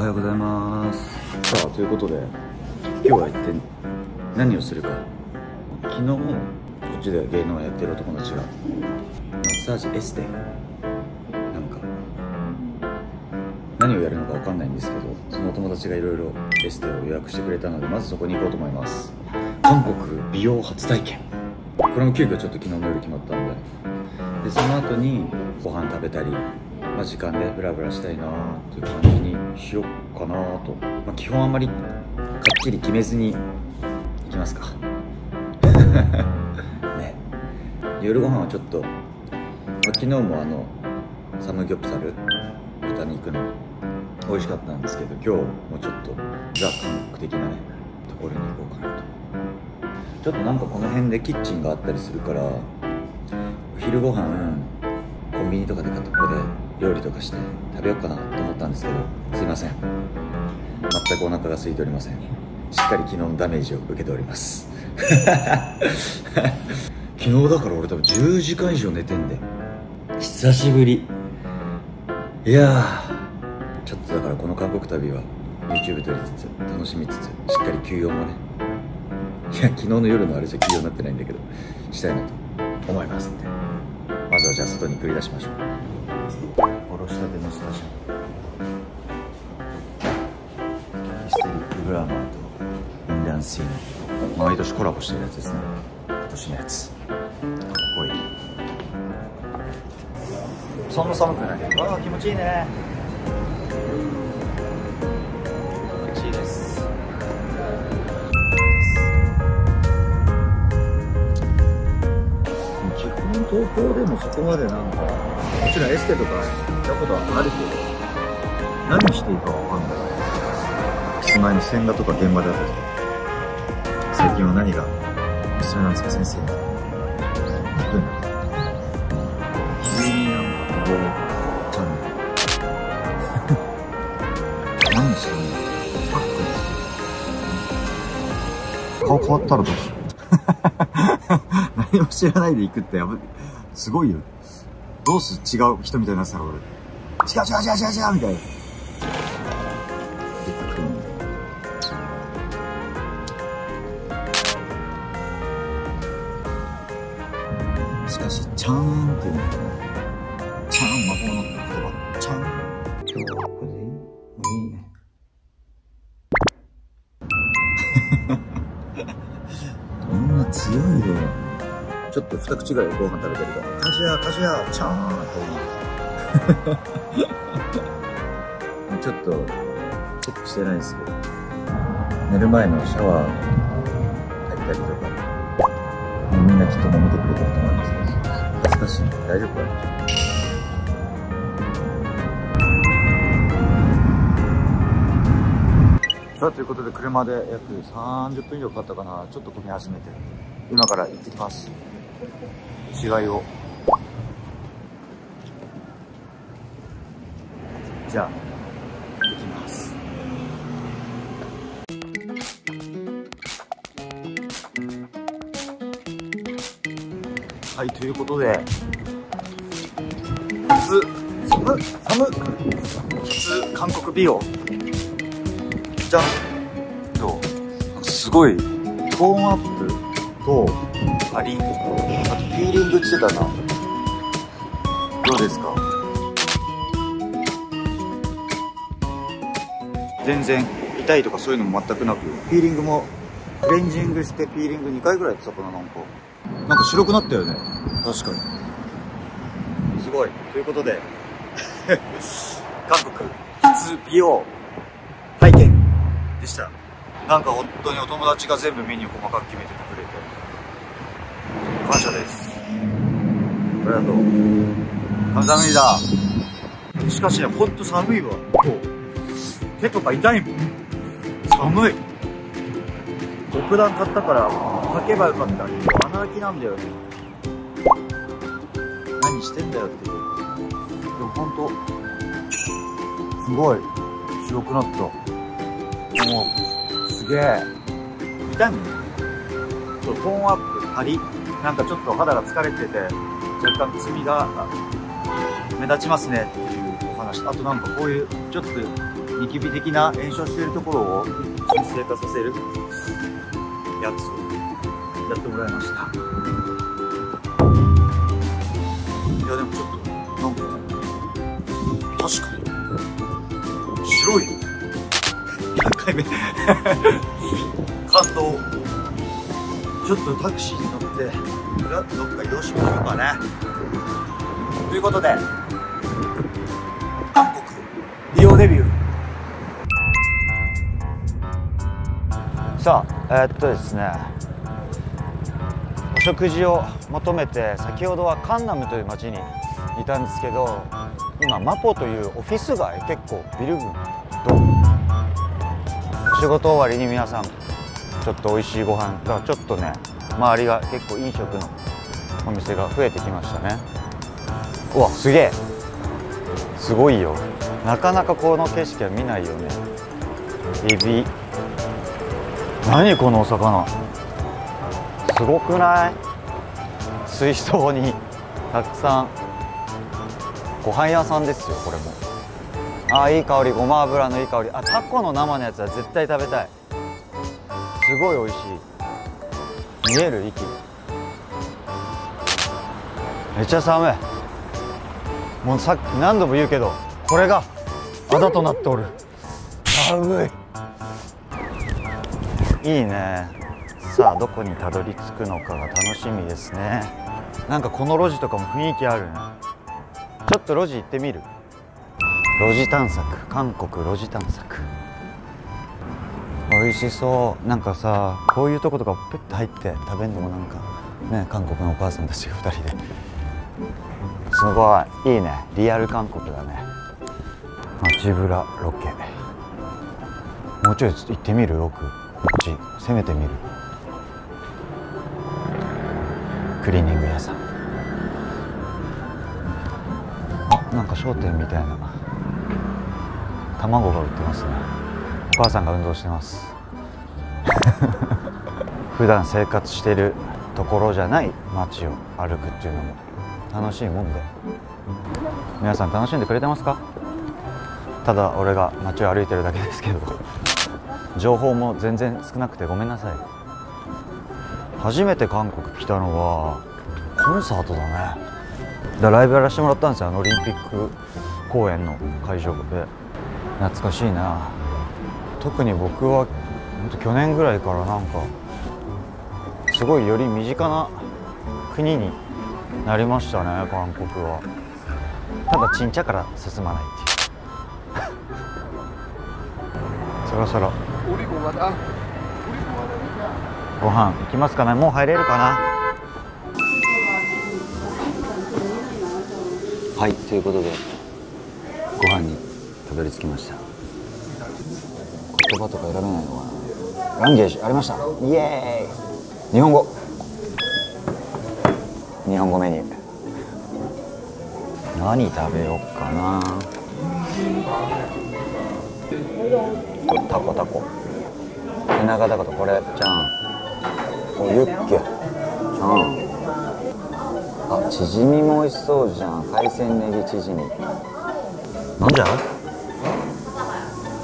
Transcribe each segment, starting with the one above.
おはようございます。さあということで。今日は一体何をするか。昨日こっちで芸能をやってるお友達がマッサージエステなんか何をやるのか分かんないんですけどそのお友達がいろいろエステを予約してくれたのでまずそこに行こうと思います。韓国美容初体験。これも急遽ちょっと昨日の夜決まったんで。でその後にご飯食べたり、まあ、時間でブラブラしたいなっていう感じにしようかなと、まあ、基本あんまりかっちり決めずに行きますか。ね。夜ご飯はちょっと、ま、昨日もあのサムギョプサル豚肉の美味しかったんですけど今日もうちょっとザ韓国的なねところに行こうかなと。ちょっとなんかこの辺でキッチンがあったりするからお昼ご飯コンビニとかで買ったここで料理とかして食べようかなと思ったんですけどすいません。全くお腹が空いておりません。しっかり昨日のダメージを受けております。昨日だから俺多分10時間以上寝てんで。久しぶり。いやちょっとだからこの韓国旅は YouTube 撮りつつ楽しみつつしっかり休養もね。いや昨日の夜のあれじゃ休養になってないんだけどしたいなと思いますって。まずはじゃあ外に繰り出しましょうおろしたてのスタジオ。ヒステリックグラマーとインランシーの毎年コラボしてるやつですね。今年のやつ。かっこいい。そんな寒くない？わあ気持ちいいね。気持ちいいです。基本東京でもそこまでなんかもちろんエステとか行ったことはあるけど何していいかわかんないキスマイの千賀とか現場であった時最近は何がおすすめなんですか先生に行くんだ急になんかここチャンネル何してんのパックです顔変わったらどうしよう何も知らないで行くってやばすごいよ。どうす違う人みたいになってたら俺。違う違う違う違う違うみたいな。ちょっと二口ぐらいご飯食べてるから「カジヤカジヤチャーン」ってちょっとチェックしてないですけど寝る前のシャワー入ったりとかみんなきっとも見てくれてると思います。けど恥ずかしい。大丈夫かなさあということで車で約30分以上かかったかな。ちょっと混み始めて今から行ってきます違いを。じゃあ行きます。はいということで。普通寒寒。普通韓国美容。じゃん。どうすごいトーンアップ。とありあとピーリングしてたな。どうですか？全然痛いとかそういうのも全くなくピーリングもクレンジングしてピーリング2回ぐらいやってたかななんか。なんか白くなったよね。確かに。すごい。ということで 韓国普通美容体験でした。なんか本当にお友達が全部メニュー細かく決めて感謝ですありがとう감사합니다しかしねほんと寒いわこう手とか痛いもん寒い極暖買ったから履けばよかった穴開きなんだよね何してんだよってでもほんとすごい白くなったもうすげえ痛いもんそうトーンアップ張り なんかちょっと肌が疲れてて若干ツミが目立ちますねっていうお話。あとなんかこういうちょっとニキビ的な炎症しているところを沈静化させるやつをやってもらいました。いやでもちょっとなんか確かに白い。何回目？感動。ちょっとタクシーに乗ってどっか移動しましょうかね。ということで韓国美容デビュー。さあえーっとですねお食事を求めて先ほどはカンナムという町にいたんですけど今マポというオフィス街結構ビル群と。仕事終わりに皆さんちょっと美味しいご飯がちょっとね周りが結構飲食のお店が増えてきましたね。うわすげえ。すごいよ。なかなかこの景色は見ないよね。エビ。何このお魚。すごくない？水槽に たくさん。ご飯屋さんですよこれも。あーいい香り。ごま油のいい香り。あタコの生のやつは絶対食べたい。すごい美味しい。見える？息。めっちゃ寒い。もうさっき何度も言うけどこれがあだとなっておる。寒い。いいね。さあどこにたどり着くのかが楽しみですね。なんかこの路地とかも雰囲気あるね。ちょっと路地行ってみる。路地探索。韓国路地探索。味しそう。なんかさこういうとことかペッて入って食べるのもなんかね韓国のお母さんたちが2人で。すごい。いいね。リアル韓国だね。街ぶらロケ。もうちょい行ってみる？奥。こっち。攻めてみる？クリーニング屋さん。あなんか商店みたいな。卵が売ってますね。お母さんが運動してます。普段生活してるところじゃない街を歩くっていうのも楽しいもんで。皆さん楽しんでくれてますか？ただ俺が街を歩いてるだけですけど。情報も全然少なくてごめんなさい。初めて韓国来たのはコンサートだね。だライブやらせてもらったんですよ。あのオリンピック公演の会場で。懐かしいな。特に僕は本当去年ぐらいからなんかすごいより身近な国になりましたね韓国は。ただちんちゃから進まないっていう。そろそろ。ご飯行きますかねもう入れるかな。はいということでご飯にたどり着きました。言葉とか選べないのかな。ランゲージありました。イエーイ。日本語。日本語メニュー。何食べようかな。タコタコ。背中タコとこれじゃん。おユッケ。じゃん。あチヂミも美味しそうじゃん。海鮮ネギチヂミ。なんじゃ？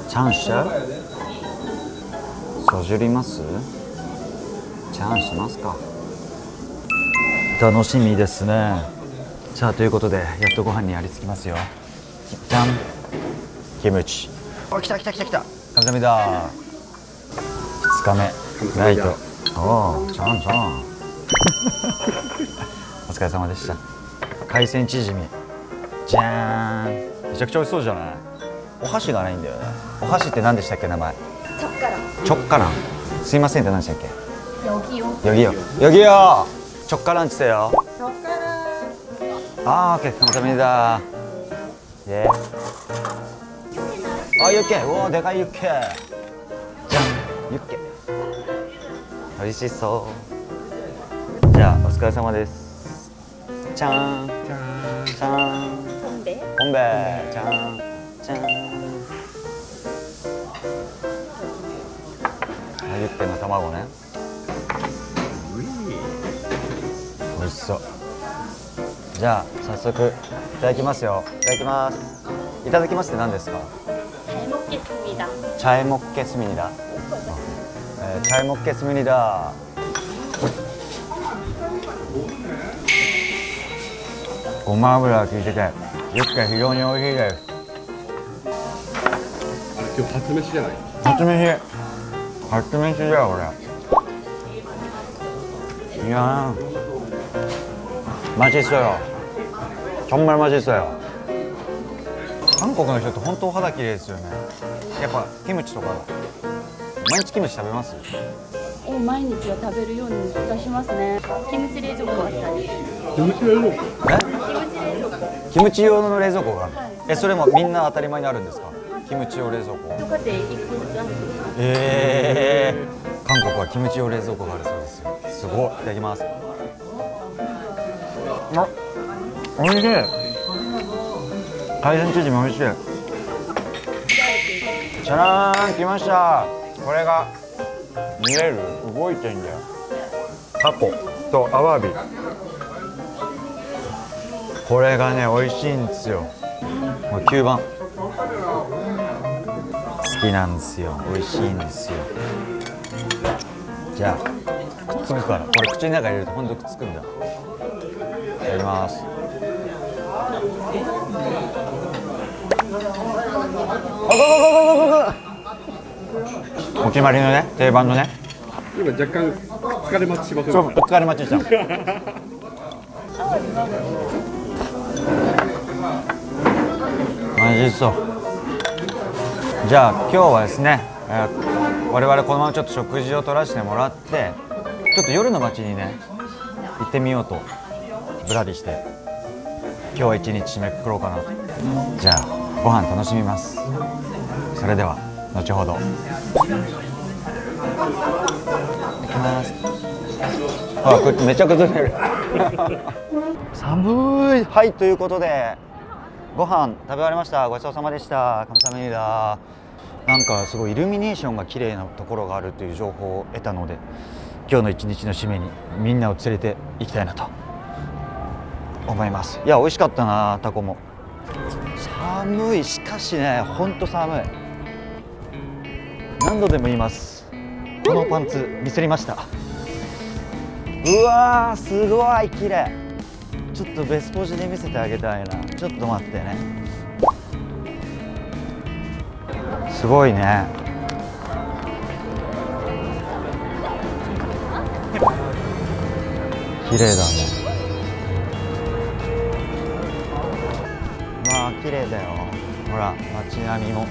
チャンシャそじります？チャンしますか。楽しみですね。さあということでやっとご飯にありつきますよ。じゃん。キムチ。お来た来た来た来た。神様だ2日目。ライト。おおチャンチャンお疲れ様でした。海鮮チヂミ。じゃーん。めちゃくちゃ美味しそうじゃない？お箸がないんだよお箸って何でしたっけ名前？チョッカランチョッカランすいませんって何でしたっけ？ 여기요. 여기요. 여기요. 젓가락 주세요. 젓가락. 아, 오케이. 감사합니다. 예. 아, 육개. 와, 내가 육개. 자, 육개. 맛있어. 자, 오스카사마 데스. 짠. 짠. 짠. 봄배. 봄배. 짠. 짠. 아, 40대나 담아보네 美味しそう。じゃあ早速いただきますよ。いただきます。いただきますって何ですか？チャイモッケスミニだチャイモッケスミニだごま油が効いててよくて非常に美味しいです。今日初飯じゃない？初飯。初飯だよこれ。いや 맛있어요 정말 맛있어요韓国の人って本当お肌綺麗ですよねやっぱキムチとか毎日キムチ食べますを毎日は食べるように出しますねキムチ冷蔵庫あったりキムチ冷蔵庫えキムチ冷蔵庫キムチ用の冷蔵庫が、はいえそれもみんな当たり前にあるんですかキムチ用冷蔵庫とかで1個ずつあるえー、韓国はキムチ用冷蔵庫があるそうですよすごいいただきます あおいしい。海鮮チヂミおいしい。じゃらーん来ました。これが見える？動いてんだよタコとアワビ。これがね美味しいんですよ。もう9番好きなんですよ。美味しいんですよ。じゃあくっつくから。これ口の中に入れるとほんとくっつくんだ。ただきます。お決まりのね定番のね。今若干疲れ待ちしませんそうお疲れ待ちした。マジそう。じゃあ今日はですね、えー我々このままちょっと食事を取らせてもらってちょっと夜の街にね行ってみようとぶらりして今日は一日締めくくろうかなと。じゃあご飯楽しみます。それでは後ほど。いきます。あこれめちゃ崩れる。寒い。はいということでご飯食べ終わりました。ごちそうさまでした。カムサハムニダ。なんかすごいイルミネーションが綺麗なところがあるという情報を得たので今日の一日の締めにみんなを連れて行きたいなと。思います。いや美味しかったなタコも。寒い。しかしねほんと寒い。何度でも言います。このパンツミスりました。うわーすごい綺麗。ちょっとベスポジで見せてあげたいな。ちょっと待ってね。すごいね。綺麗だね。綺麗だよ。ほら街並みも。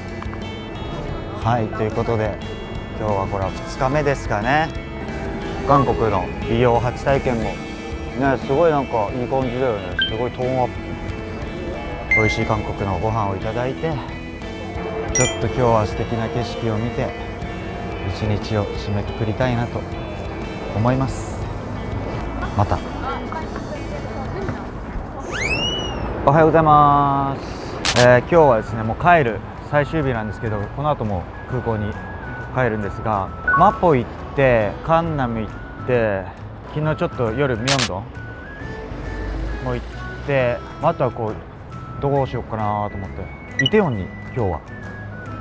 はいということで今日はこれは2日目ですかね。韓国の美容初体験も。ねすごいなんかいい感じだよね。すごいトーンアップ。美味しい韓国のご飯をいただいてちょっと今日は素敵な景色を見て一日を締めくくりたいなと思います。また。おはようございます、えー今日はですねもう帰る最終日なんですけどこの後も空港に帰るんですがマポ行ってカンナム行って昨日ちょっと夜ミョンドンも行ってあとはこうどうしようかなと思ってイテウォンに今日は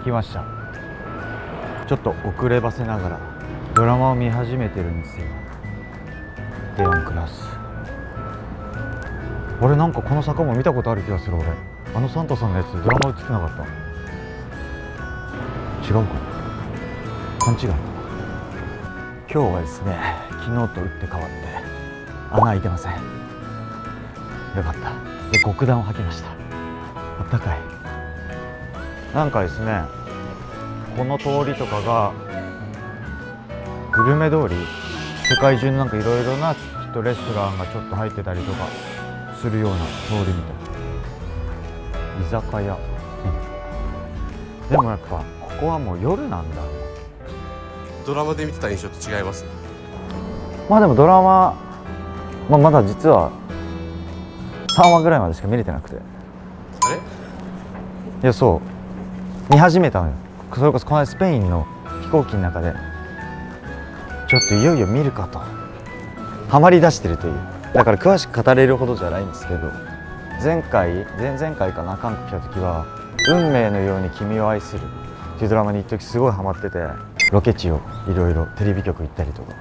来ました。ちょっと遅ればせながらドラマを見始めてるんですよ。イテウォンクラス。俺なんかこの坂も見たことある気がする俺。あのサンタさんのやつドラマ映ってなかった？違うか。勘違い。今日はですね昨日と打って変わって穴開いてません。よかった。で極暖を吐きました。あったかい。なんかですねこの通りとかがグルメ通り世界中のなんかいろいろなきっとレストランがちょっと入ってたりとかするような通りみたい居酒屋、うん。でもやっぱここはもう夜なんだドラマで見てた印象と違います？まあでもドラマ、まあ、まだ実は3話ぐらいまでしか見れてなくて。あれ？いやそう。見始めたのよ。それこそこの間スペインの飛行機の中でちょっといよいよ見るかと。ハマりだしてるという。だから詳しく語れるほどじゃないんですけど前回前々回かな韓国来た時は「運命のように君を愛する」っていうドラマに一時すごいハマっててロケ地をいろいろテレビ局行ったりとか。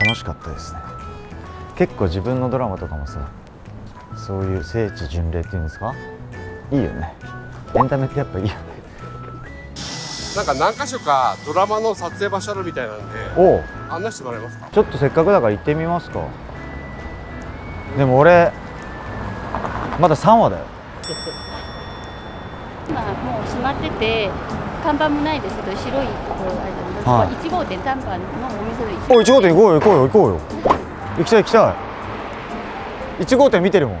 楽しかったですね。結構自分のドラマとかもさそういう聖地巡礼っていうんですか？いいよね。エンタメってやっぱいいよね。なんか何箇所かドラマの撮影場所あるみたいなんでおう。案内してもらえますか？ちょっとせっかくだから行ってみますか。でも俺まだ3話だよ。今もう閉まってて看板もないですけど白いところがあるじゃな。いですか、はい。1号店丹波のお店でおい1号店行こうよ行こうよ行こうよ。行きたい行きたい。1号店見てるもん。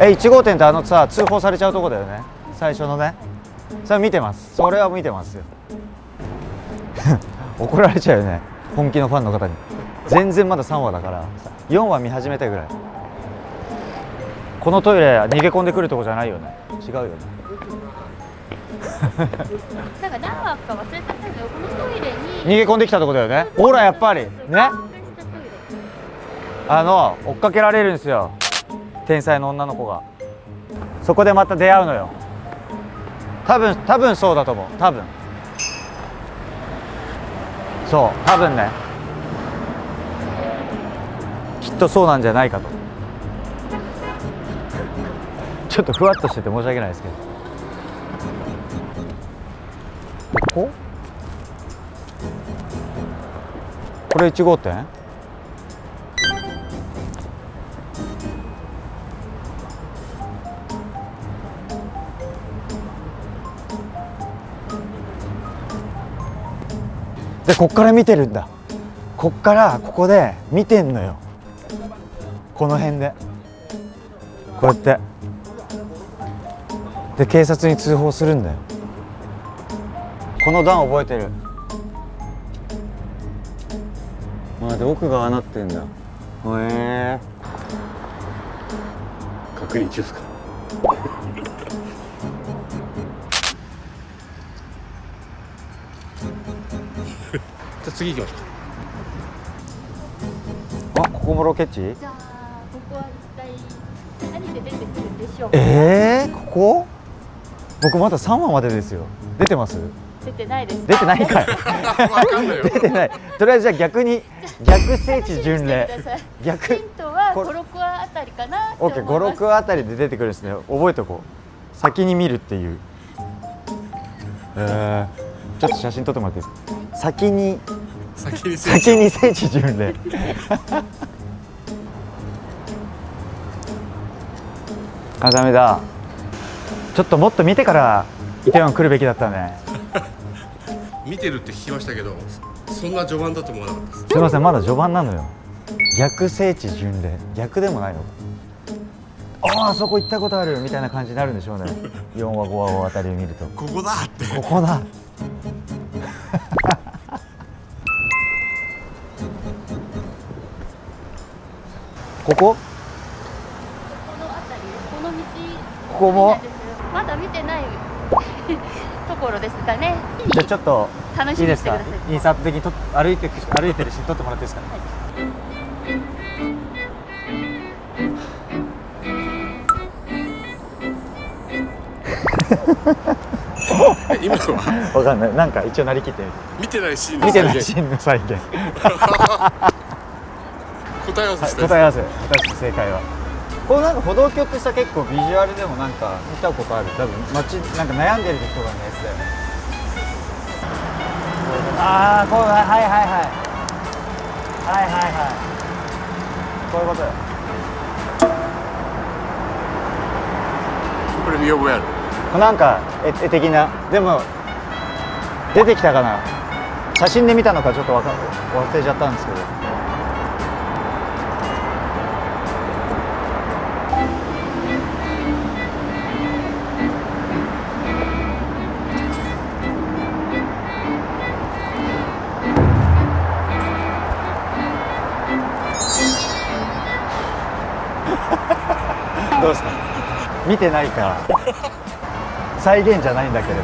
え1号店ってあのさ通報されちゃうとこだよね。最初のね。それ見てます。それは見てますよ。怒られちゃうよね。本気のファンの方に。全然まだ3話だから。4話見始めたいぐらいこのトイレ逃げ込んでくるとこじゃないよね。違うよね。なんか何話か忘れちゃったけどこのトイレに逃げ込んできたとこだよね。ほらやっぱり。ね。あの追っかけられるんですよ。天才の女の子が。そこでまた出会うのよ。多分多分そうだと思う。多分。そう。多分ね。きっとそうなんじゃないかとちょっとふわっとしてて申し訳ないですけど。ここ？これ1号店？でこっから見てるんだ。こっからここで見てんのよ。この辺で。こうやって。で警察に通報するんだよ。この段覚えてる。まあで奥がああなってんだ。へえ。確認中ですか？じゃあ次行きましょう。あここもロケ地？じゃあここは一体何で出てくるんでしょうか？えー、ここ？僕まだ3話までですよ。出てます？出てないです。出てないかい。出てない。とりあえずじゃあ逆に逆聖地巡礼。逆ヒントはこ五六話あたりかなってオッ思います。ケー56あたりで出てくるんですね。覚えとこう。先に見るっていう。えー、ちょっと写真撮ってもらっていいですか？先に先に先に聖地巡礼。あダメだちょっともっと見てからイテウォン来るべきだったね。見てるって聞きましたけどそんな序盤だと思わなかったです。すいませんまだ序盤なのよ。逆聖地巡礼。逆でもないの？あああそこ行ったことあるみたいな感じになるんでしょうね。4話5話あたりを見ると。ここだって。ここだ。ここ？ここの道。ここも？まだ見てない ところですかね。じゃあちょっと楽しいいですかみにしてください。インサート的にと歩いて歩いてるシーン撮ってもらっていいですか？え 今のは？わかんない。なんか一応なりきってみ見てないシーンて見てないシーンの再現。答え合わせはい答え合わせ。私正解はこのなんか歩道橋ってさ結構ビジュアルでもなんか見たことある。多分街なんか悩んでる人がのやつだよね。ああこうはいはいはい。はいはいはい。はいこういうこと。よこれ見覚えあるこれなんか絵絵的な。でも出てきたかな。写真で見たのかちょっとわか忘れちゃったんですけどどうですか？見てないから。再現じゃないんだけれど。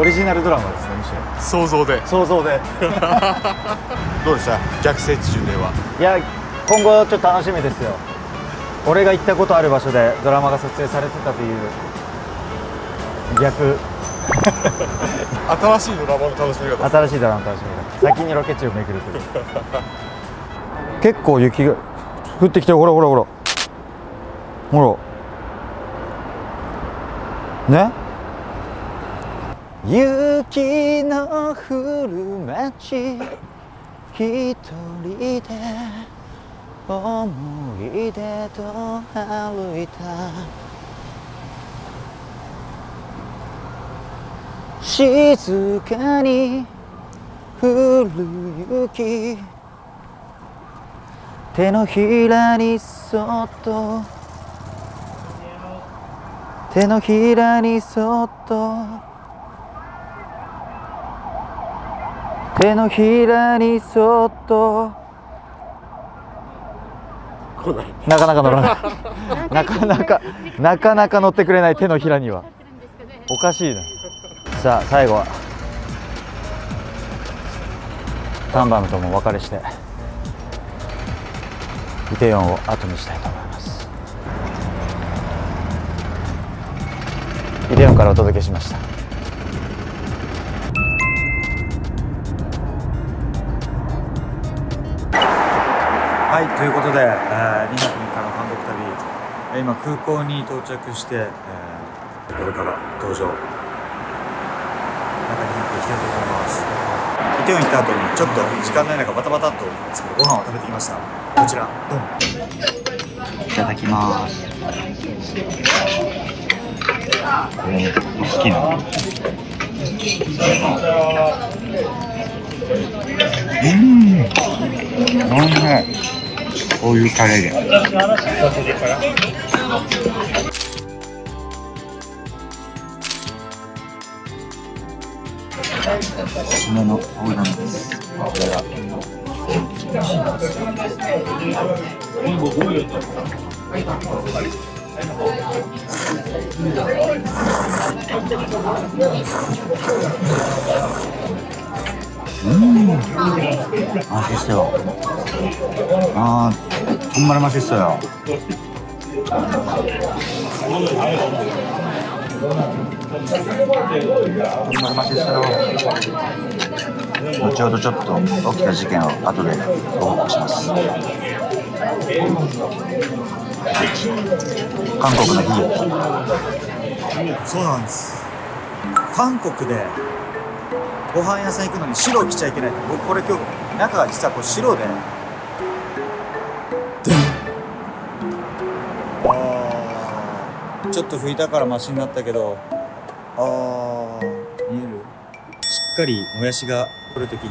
オリジナルドラマですねむしろ。想像で。想像で。どうでした？逆聖地巡礼は。いや今後ちょっと楽しみですよ。俺が行ったことある場所でドラマが撮影されてたという。逆。新しいドラマの楽しみ方。新しいドラマの楽しみ方。先にロケ地を巡るという。結構雪が降ってきてる。ほらほらほらほら。ね？雪の降る街一人で思い出と歩いた。静かに降る雪。手のひらにそっと手のひらにそっと。手のひらにそっと。来ない。なかなか乗らない。なかなかなかなか乗ってくれない。手のひらには。おかしいな。さあ最後は。タンバムともお別れして。イテヨンを後にしたいと思いますイテヨンからお届けしました。はいということで、えー、2泊3日の韓国旅えー今空港に到着して、えーこれから搭乗中に入っていきたいと思います。イテウォン行った後にちょっと時間ない中バタバタっとですけどご飯を食べてきました。こちらドン。いただきます好きなうんおいしいこういうカレーで締めのおうどんですこれが음 맛있어요 아 정말 맛있어요 정말 맛있어요後ほどちょっと起きた事件を後でご報告します 韓国の悲劇そうなんです。韓国でご飯屋さん行くのに白を着ちゃいけない僕これ今日中が実はこう白でであちょっと拭いたからマシになったけどあー見えるしっかりもやしが取るときに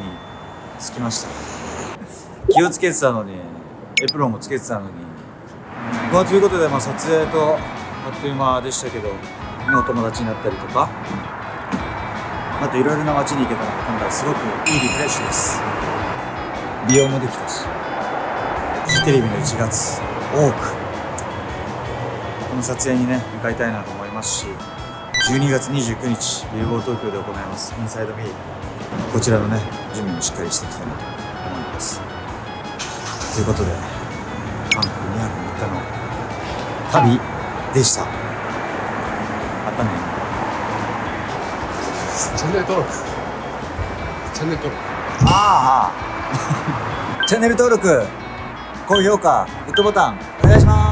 つきました気をつけてたのに。エプロンもつけてたのに。まあということで、まあ、撮影とあっという間でしたけどお友達になったりとかあといろいろな街に行けたのが今回すごくいいリフレッシュです。美容もできたしフジテレビの1月多くこの撮影にね向かいたいなと思いますし12月29日ビルボー東京で行いますインサイドミーこちらのね準備もしっかりしていきたいなと思います。ということで旅でした。またね。チャンネル登録。チャンネル登録。ああ チャンネル登録高評価グッドボタンお願いします